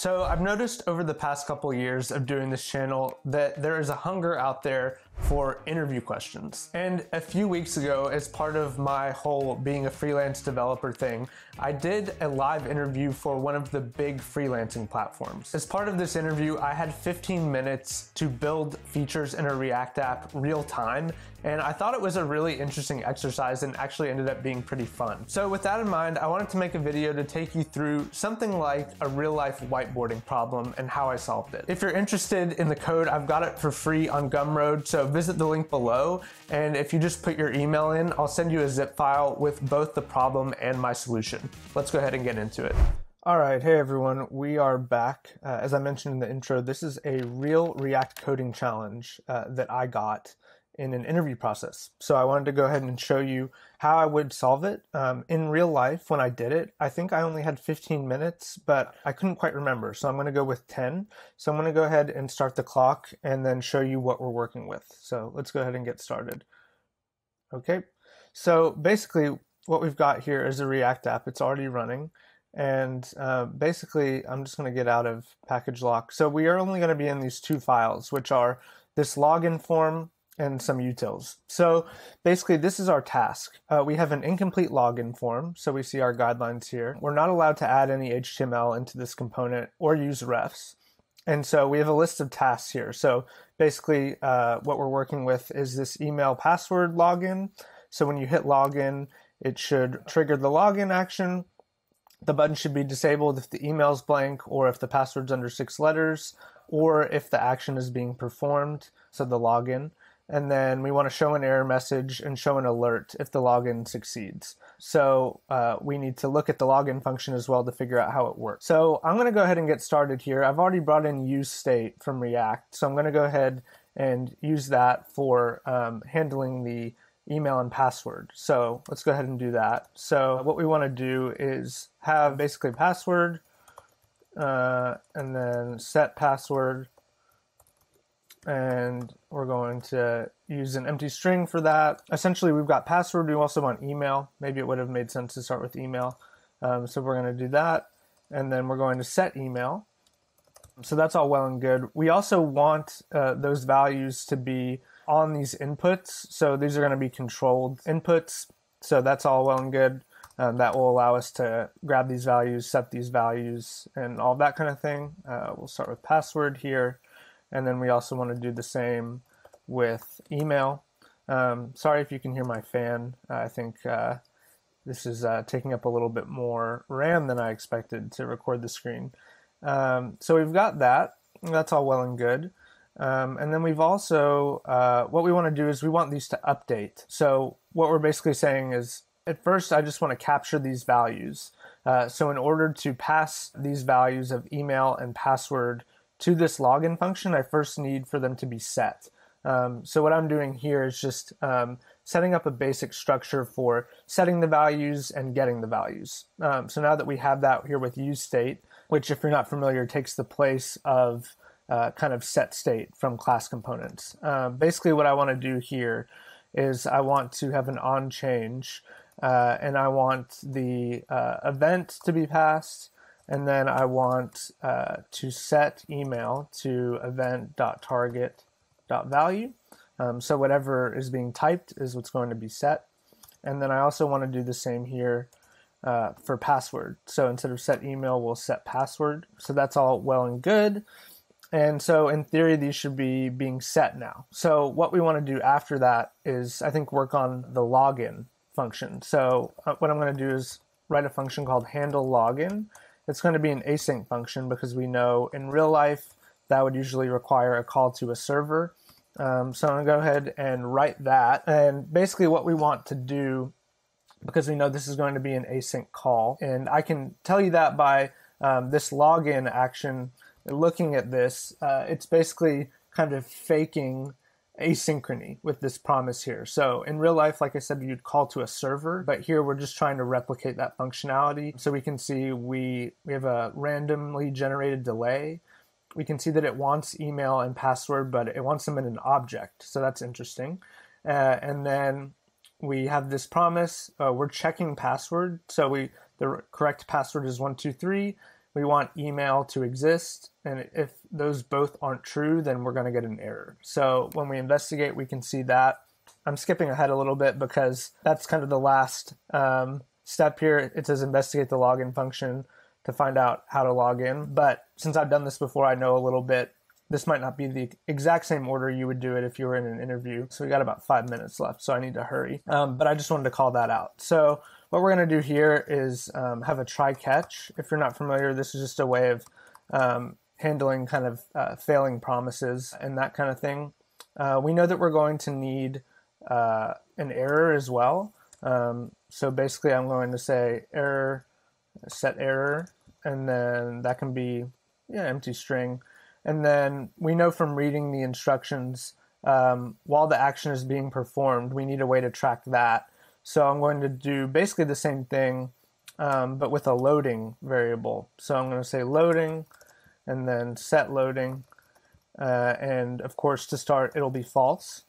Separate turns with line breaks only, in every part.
So I've noticed over the past couple years of doing this channel that there is a hunger out there for interview questions. And a few weeks ago, as part of my whole being a freelance developer thing, I did a live interview for one of the big freelancing platforms. As part of this interview, I had 15 minutes to build features in a React app real time, and I thought it was a really interesting exercise and actually ended up being pretty fun. So with that in mind, I wanted to make a video to take you through something like a real life whiteboarding problem and how I solved it. If you're interested in the code, I've got it for free on Gumroad, so visit the link below. And if you just put your email in, I'll send you a zip file with both the problem and my solution. Let's go ahead and get into it. All right, hey everyone, we are back. Uh, as I mentioned in the intro, this is a real React coding challenge uh, that I got in an interview process. So I wanted to go ahead and show you how I would solve it. Um, in real life, when I did it, I think I only had 15 minutes, but I couldn't quite remember. So I'm going to go with 10. So I'm going to go ahead and start the clock and then show you what we're working with. So let's go ahead and get started. Okay. So basically what we've got here is a React app. It's already running. And uh, basically, I'm just going to get out of package lock. So we are only going to be in these two files, which are this login form and some utils. So basically, this is our task. Uh, we have an incomplete login form, so we see our guidelines here. We're not allowed to add any HTML into this component or use refs. And so we have a list of tasks here. So basically, uh, what we're working with is this email password login. So when you hit login, it should trigger the login action. The button should be disabled if the email is blank or if the password's under six letters or if the action is being performed, so the login and then we want to show an error message and show an alert if the login succeeds. So uh, we need to look at the login function as well to figure out how it works. So I'm going to go ahead and get started here. I've already brought in use state from React, so I'm going to go ahead and use that for um, handling the email and password. So let's go ahead and do that. So what we want to do is have basically password uh, and then set password and we're going to use an empty string for that. Essentially, we've got password. We also want email. Maybe it would have made sense to start with email. Um, so we're going to do that. And then we're going to set email. So that's all well and good. We also want uh, those values to be on these inputs. So these are going to be controlled inputs. So that's all well and good. Um, that will allow us to grab these values, set these values, and all that kind of thing. Uh, we'll start with password here. And then we also want to do the same with email. Um, sorry if you can hear my fan. I think uh, this is uh, taking up a little bit more RAM than I expected to record the screen. Um, so we've got that. That's all well and good. Um, and then we've also, uh, what we want to do is we want these to update. So what we're basically saying is, at first, I just want to capture these values. Uh, so in order to pass these values of email and password to this login function, I first need for them to be set. Um, so what I'm doing here is just um, setting up a basic structure for setting the values and getting the values. Um, so now that we have that here with use state, which if you're not familiar, takes the place of uh, kind of set state from class components. Uh, basically what I want to do here is I want to have an on change uh, and I want the uh, event to be passed and then I want uh, to set email to event.target.value. Um, so whatever is being typed is what's going to be set. And then I also want to do the same here uh, for password. So instead of set email, we'll set password. So that's all well and good. And so in theory, these should be being set now. So what we want to do after that is I think work on the login function. So uh, what I'm going to do is write a function called handle login it's going to be an async function because we know in real life that would usually require a call to a server. Um, so I'm going to go ahead and write that. And basically, what we want to do, because we know this is going to be an async call, and I can tell you that by um, this login action, looking at this, uh, it's basically kind of faking asynchrony with this promise here. So in real life, like I said, you'd call to a server, but here we're just trying to replicate that functionality. So we can see we, we have a randomly generated delay. We can see that it wants email and password, but it wants them in an object. So that's interesting. Uh, and then we have this promise. Uh, we're checking password. So we the correct password is one two three. we want email to exist. And if those both aren't true, then we're going to get an error. So when we investigate, we can see that. I'm skipping ahead a little bit because that's kind of the last um, step here. It says investigate the login function to find out how to log in. But since I've done this before, I know a little bit. This might not be the exact same order you would do it if you were in an interview. So we got about five minutes left, so I need to hurry. Um, but I just wanted to call that out. So what we're going to do here is um, have a try catch. If you're not familiar, this is just a way of um, handling kind of uh, failing promises and that kind of thing. Uh, we know that we're going to need uh, an error as well. Um, so basically, I'm going to say error, set error, and then that can be yeah, empty string. And then we know from reading the instructions um, while the action is being performed, we need a way to track that. So I'm going to do basically the same thing, um, but with a loading variable. So I'm going to say loading and then set loading. Uh, and of course, to start, it'll be false.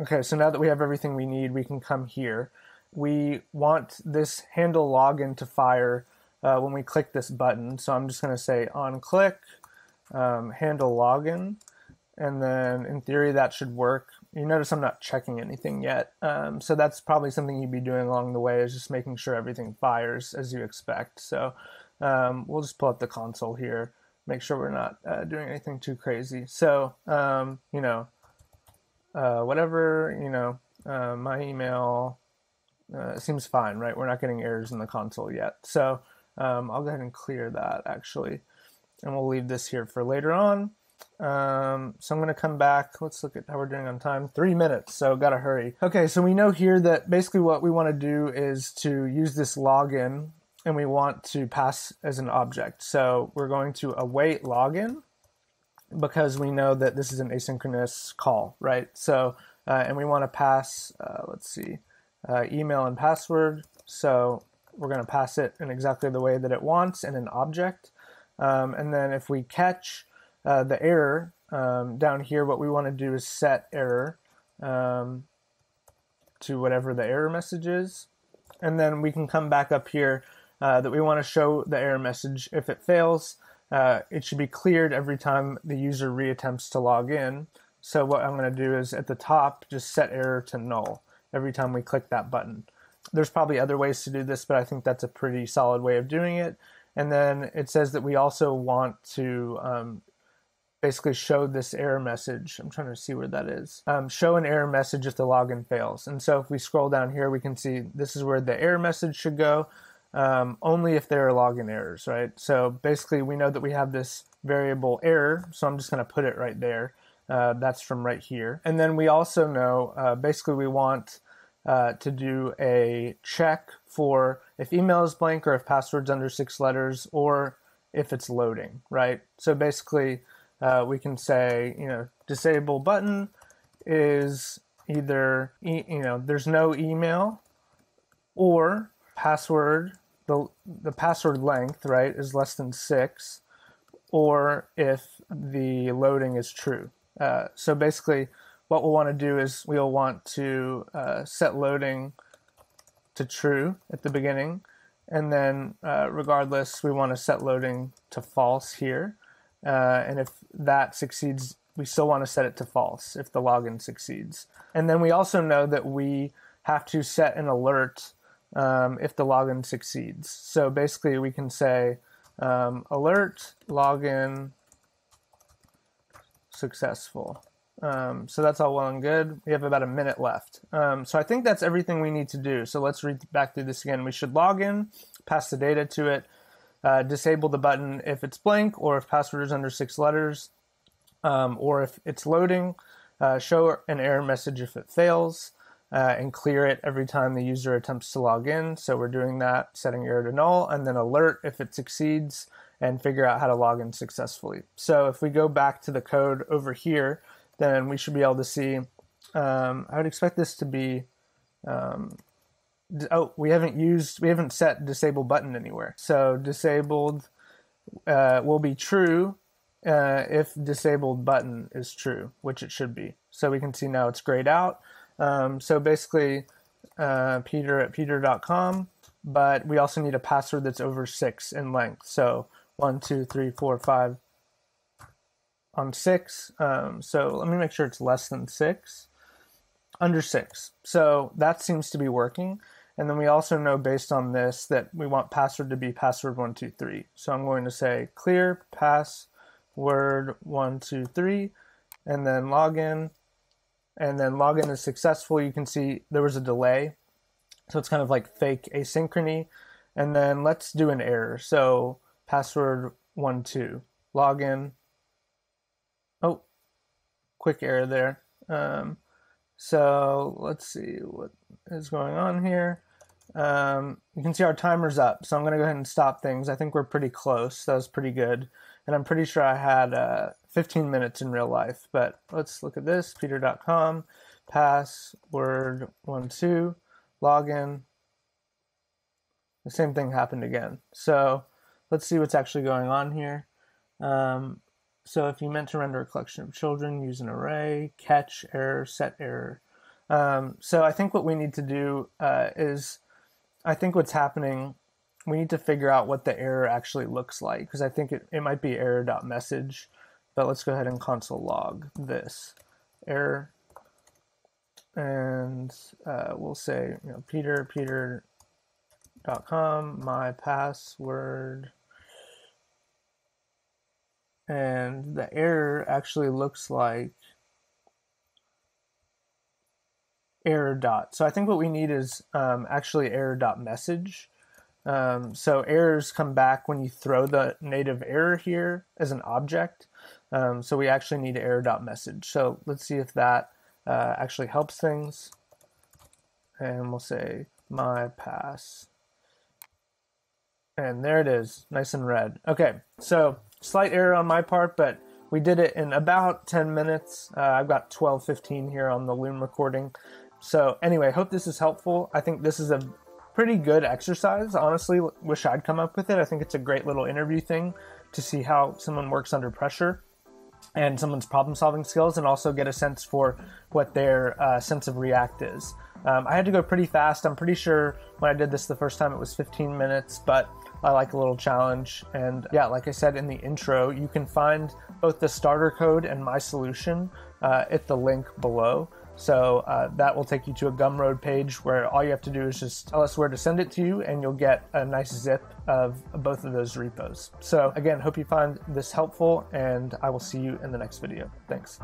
Okay, so now that we have everything we need, we can come here. We want this handle login to fire uh, when we click this button. So I'm just going to say on click, um, handle login, and then in theory that should work. You notice I'm not checking anything yet. Um, so that's probably something you'd be doing along the way is just making sure everything fires as you expect. So um, we'll just pull up the console here, make sure we're not uh, doing anything too crazy. So, um, you know, uh, whatever, you know, uh, my email uh, seems fine, right? We're not getting errors in the console yet. So um, I'll go ahead and clear that actually. And we'll leave this here for later on. Um, so I'm going to come back. Let's look at how we're doing on time. Three minutes, so gotta hurry. Okay, so we know here that basically what we want to do is to use this login and we want to pass as an object. So we're going to await login because we know that this is an asynchronous call, right? So, uh, and we want to pass, uh, let's see, uh, email and password. So we're going to pass it in exactly the way that it wants in an object. Um, and then if we catch uh, the error um, down here, what we want to do is set error um, to whatever the error message is. And then we can come back up here uh, that we want to show the error message. If it fails, uh, it should be cleared every time the user reattempts to log in. So what I'm going to do is at the top, just set error to null every time we click that button. There's probably other ways to do this, but I think that's a pretty solid way of doing it. And then it says that we also want to um, basically show this error message. I'm trying to see where that is. Um, show an error message if the login fails. And so if we scroll down here, we can see this is where the error message should go um, only if there are login errors, right? So basically, we know that we have this variable error, so I'm just going to put it right there. Uh, that's from right here. And then we also know, uh, basically, we want uh, to do a check for if email is blank or if password's under six letters or if it's loading, right? So basically, uh, we can say, you know, disable button is either, e- you know, there's no email or password the the password length right is less than six, or if the loading is true. Uh, so basically, what we'll want to do is we'll want to uh, set loading to true at the beginning, and then uh, regardless, we want to set loading to false here. Uh, and if that succeeds, we still want to set it to false if the login succeeds. And then we also know that we have to set an alert um, if the login succeeds. So basically, we can say um, alert login successful. Um, so that's all well and good. We have about a minute left. Um, so I think that's everything we need to do. So let's read back through this again. We should log in, pass the data to it, uh, disable the button if it's blank or if password is under six letters, um, or if it's loading, uh, show an error message if it fails uh, and clear it every time the user attempts to log in. So we're doing that, setting error to null, and then alert if it succeeds and figure out how to log in successfully. So if we go back to the code over here, then we should be able to see, um, I would expect this to be, um, oh, we haven't used, we haven't set disable button anywhere. So disabled uh, will be true uh, if disabled button is true, which it should be. So we can see now it's grayed out. Um, so basically, uh, Peter at peter.com, but we also need a password that's over six in length. So one, two, three, four, five on six. Um, so let me make sure it's less than six, under six. So that seems to be working. And then we also know based on this that we want password to be password one, two, three. So I'm going to say clear password one, two, three, and then login. And then login is successful. You can see there was a delay. So it's kind of like fake asynchrony. And then let's do an error. So password one, two, login. Oh, quick error there. Um, so let's see what is going on here. Um, you can see our timer's up, so I'm going to go ahead and stop things. I think we're pretty close. That was pretty good. And I'm pretty sure I had uh, 15 minutes in real life. But let's look at this peter.com, password one two, login. The same thing happened again. So let's see what's actually going on here. Um, so if you meant to render a collection of children, use an array, catch error, set error. Um, so I think what we need to do uh, is, I think what's happening, we need to figure out what the error actually looks like because I think it, it might be error.message, but let's go ahead and console log this error. And uh, we'll say, you know, Peter, Peter.com, my password and the error actually looks like error dot. So I think what we need is um, actually error dot message. Um, so errors come back when you throw the native error here as an object. Um, so we actually need error dot message. So let's see if that uh, actually helps things. And we'll say my pass. And there it is, nice and red. Okay, so slight error on my part, but we did it in about 10 minutes. Uh, I've got 12:15 here on the Loom recording. So anyway, hope this is helpful. I think this is a pretty good exercise. Honestly, wish I'd come up with it. I think it's a great little interview thing to see how someone works under pressure and someone's problem solving skills and also get a sense for what their uh, sense of react is. Um, I had to go pretty fast. I'm pretty sure when I did this the first time it was 15 minutes, but I like a little challenge. And yeah, like I said in the intro, you can find both the starter code and my solution uh, at the link below. So uh, that will take you to a Gumroad page where all you have to do is just tell us where to send it to you, and you'll get a nice zip of both of those repos. So again, hope you find this helpful, and I will see you in the next video. Thanks.